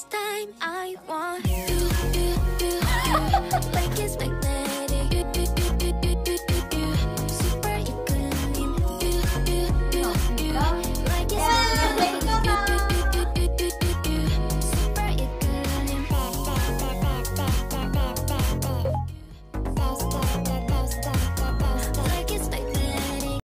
this time I want you, you, you, you. Like it's magnetic. You, you, you, you, you, you. Super, you couldn't. You, you.